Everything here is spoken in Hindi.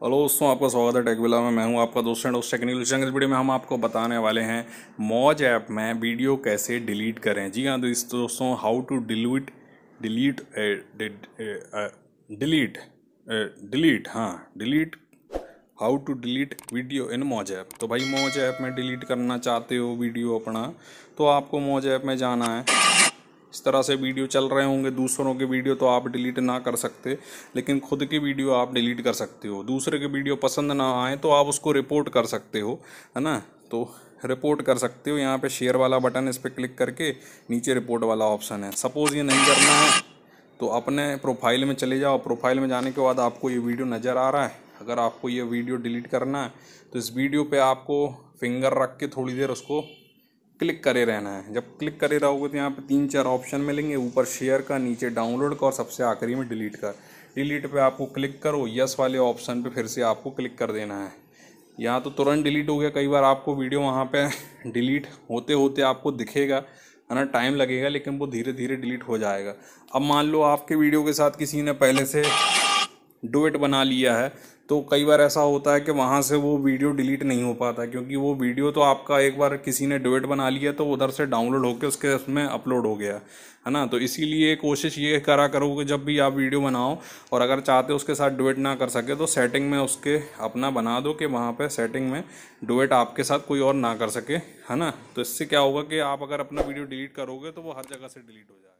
हेलो दोस्तों, आपका स्वागत है टेकविला में। मैं हूँ आपका दोस्त एंड दोस्त टेक्निकल इस वीडियो में हम आपको बताने वाले हैं मौज ऐप में वीडियो कैसे डिलीट करें। जी हाँ तो दोस्तों how to delete delete delete delete हाँ delete how to delete video in Moj app. तो भाई, मौज ऐप में डिलीट करना चाहते हो वीडियो अपना तो आपको मौज ऐप में जाना है। इस तरह से वीडियो चल रहे होंगे, दूसरों के वीडियो तो आप डिलीट ना कर सकते, लेकिन खुद की वीडियो आप डिलीट कर सकते हो। दूसरे के वीडियो पसंद ना आए तो आप उसको रिपोर्ट कर सकते हो, है ना? तो रिपोर्ट कर सकते हो। यहाँ पे शेयर वाला बटन इस पर क्लिक करके नीचे रिपोर्ट वाला ऑप्शन है। सपोज़ ये नहीं करना है तो अपने प्रोफ़ाइल में चले जाओ। प्रोफ़ाइल में जाने के बाद आपको ये वीडियो नज़र आ रहा है। अगर आपको ये वीडियो डिलीट करना है तो इस वीडियो पे आपको फिंगर रख के थोड़ी देर उसको क्लिक करे रहना है। जब क्लिक करे रहोगे तो यहाँ पे तीन चार ऑप्शन मिलेंगे। ऊपर शेयर का, नीचे डाउनलोड का और सबसे आखिरी में डिलीट कर डिलीट पे आपको क्लिक करो, यस वाले ऑप्शन पे फिर से आपको क्लिक कर देना है। यहाँ तो तुरंत डिलीट हो गया। कई बार आपको वीडियो वहाँ पे डिलीट होते होते आपको दिखेगा, है ना? टाइम लगेगा, लेकिन वो धीरे धीरे डिलीट हो जाएगा। अब मान लो आपके वीडियो के साथ किसी ने पहले से डुएट बना लिया है। तो कई बार ऐसा होता है कि वहाँ से वो वीडियो डिलीट नहीं हो पाता, क्योंकि वो वीडियो तो आपका एक बार किसी ने डुएट बना लिया तो उधर से डाउनलोड होकर उसके उसमें अपलोड हो गया, है ना? तो इसीलिए कोशिश ये करा करो कि जब भी आप वीडियो बनाओ और अगर चाहते हो उसके साथ डुएट ना कर सके तो सेटिंग में उसके अपना बना दो कि वहाँ पर सेटिंग में डुएट आपके साथ कोई और ना कर सके, है ना? तो इससे क्या होगा कि आप अगर अपना वीडियो डिलीट करोगे तो वो हर जगह से डिलीट हो जाएगा।